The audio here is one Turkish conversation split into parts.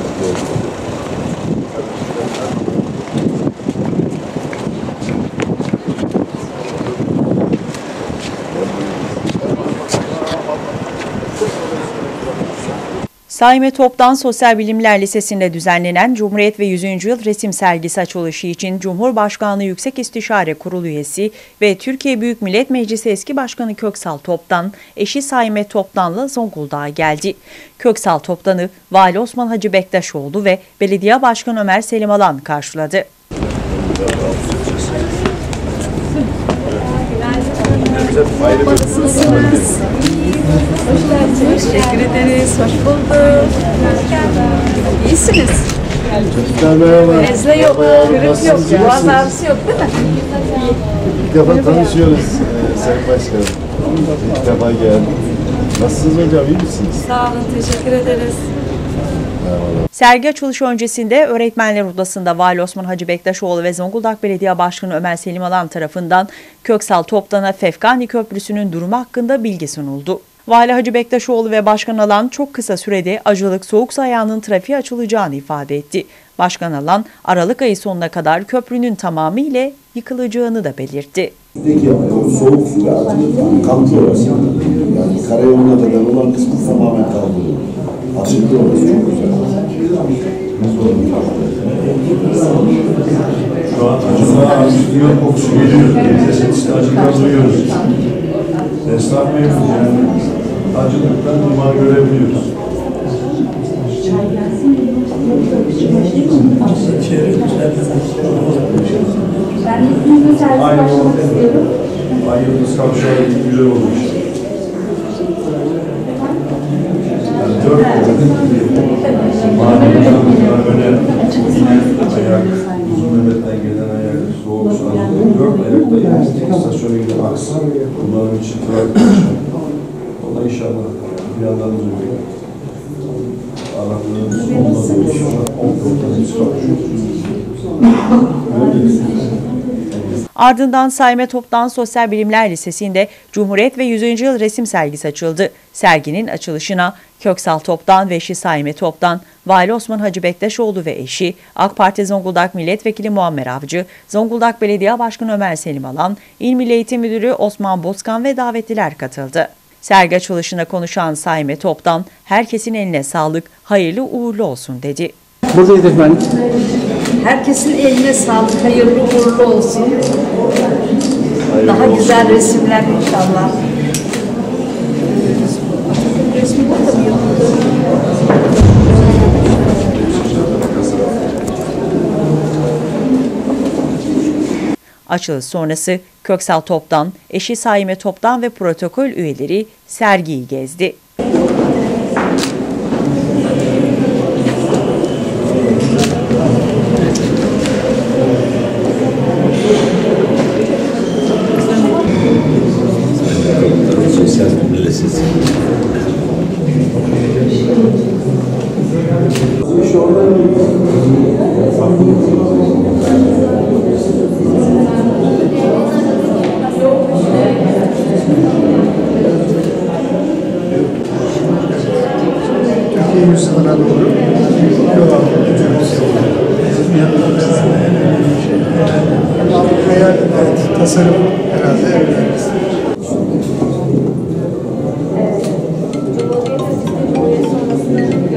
good, good. Saime Top'tan Sosyal Bilimler Lisesi'nde düzenlenen Cumhuriyet ve 100. Yıl Resim Sergisi açılışı için Cumhurbaşkanlığı Yüksek İstişare Kurulu üyesi ve Türkiye Büyük Millet Meclisi eski başkanı Köksal Top'tan eşi Saime Top'tan'la Zonguldak'a geldi. Köksal Top'tan'ı Vali Osman Hacı Bektaşoğlu ve Belediye Başkanı Ömer Selim Alan karşıladı. Nasılsınız? Teşekkür ederiz. Hoş bulduk. İyisiniz. Çocuklar merhaba. Nezle yok, kırık yok, boğaz ağrısı yok değil mi? İlk defa tanışıyoruz ee, Sayın Başkanım. İlk defa geldim. Nasılsınız hocam, iyi misiniz? Sağ olun, teşekkür ederiz. Sergi açılışı öncesinde Öğretmenler Odası'nda Vali Osman Hacı Bektaşoğlu ve Zonguldak Belediye Başkanı Ömer Selim Alan tarafından Köksal Toptan'a Fefkani Köprüsü'nün durumu hakkında bilgi sunuldu. Vali Hacı Bektaşoğlu ve Başkan Alan çok kısa sürede acılık soğuk sayağının trafiğe açılacağını ifade etti. Başkan Alan Aralık ayı sonuna kadar köprünün tamamıyla yıkılacağını da belirtti. O soğuk su ve acılık kalkıyor orası. Yani karayoluna kadar olan kısmı tamamen kaldırıyor. Açıldı orası çok güzel. Şu an acılar acıkıyor, kokusu geliyor. Acıklar duyuyoruz. Esnaf memnun yani. Acılıktan duman görebiliyoruz. Aynı o Ay Yıldız kavşağı güzel olmuş. Yani dört istasyona giden aksa bunların için trafik yaşanıyor. Ona inşallah planlarımız oluyor. Aralarımız olmadığı inşallah 10 yoldan hepsi kavuşuyor. Ardından Saime Top'tan Sosyal Bilimler Lisesi'nde Cumhuriyet ve 100. Yıl Resim Sergisi açıldı. Serginin açılışına Köksal Top'tan ve eşi Saime Top'tan, Vali Osman Hacı Bektaşoğlu ve eşi, AK Parti Zonguldak Milletvekili Muammer Avcı, Zonguldak Belediye Başkanı Ömer Selim Alan, İl Milli Eğitim Müdürü Osman Bozkan ve davetliler katıldı. Sergi açılışında konuşan Saime Top'tan, herkesin eline sağlık, hayırlı uğurlu olsun dedi. Buradayız efendim. Herkesin eline sağlık, hayırlı uğurlu olsun. Daha güzel resimler inşallah. Açılış sonrası Köksal Top'tan, eşi Saime Top'tan ve protokol üyeleri sergiyi gezdi. Bilimler Lisesi. Türkiye yüzyılına doğru yol almak gidiyoruz. Afrika'ya evet, tasarım herhalde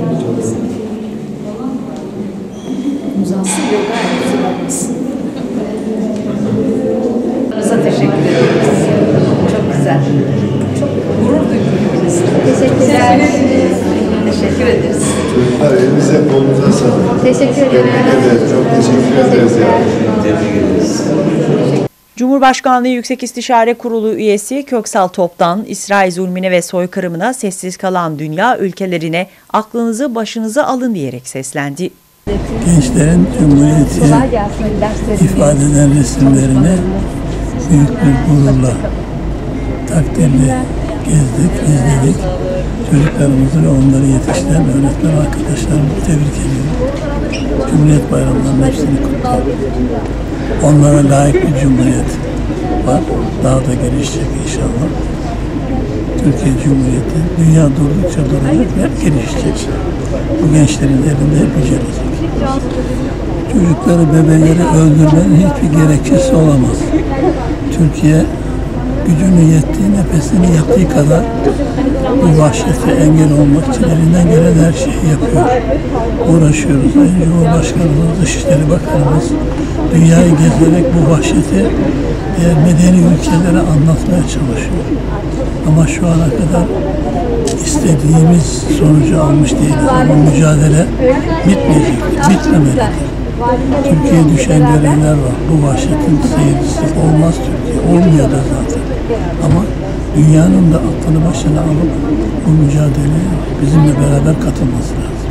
evleniriz. Uzansın yok, gayet güzel olmasın. Size teşekkür ederiz. Çok güzel. Çok gurur duydum. Teşekkür ederiz. Teşekkür ederiz. Çocuklar elinize kolunuza sağlık. Teşekkür ederim. Evet, çok teşekkür ederiz ya. Tebrik ederiz. Cumhurbaşkanlığı Yüksek İstişare Kurulu üyesi Köksal Top'tan İsrail zulmüne ve soykırımına sessiz kalan dünya ülkelerine aklınızı başınıza alın diyerek seslendi. Gençlerin Cumhuriyeti ifade eden resimlerini büyük bir gururla takdirle gezdik, izledik. Çocuklarımızı ve onları yetiştiren öğretmen arkadaşlarımı tebrik ediyorum. Cumhuriyet bayramlarının hepsini kutluyorum. Onlara layık bir cumhuriyet var. Daha da gelişecek inşallah. Türkiye Cumhuriyeti dünya durdukça duracak ve gelişecek. Bu gençlerin elinde hep yücelecek. Çocukları, bebeleri öldürmenin hiçbir gerekçesi olamaz. Türkiye gücünün yettiği, nefesinin yettiği kadar bu vahşete engel olmak için elinden gelen her şeyi yapıyor. Uğraşıyoruz. Sayın Cumhurbaşkanımız, Dışişleri Bakanımız dünyayı gezerek bu vahşeti diğer medeni ülkelere anlatmaya çalışıyor. Ama şu ana kadar istediğimiz sonucu almış değiliz. Ama mücadele bitmeyecek, bitmemelidir. Türkiye'ye düşen görevler var. Bu vahşetin seyircisi olmaz Türkiye. Olmuyor da zaten. Ama dünyanın da aklını başına alıp bu mücadeleye bizimle beraber katılması lazım.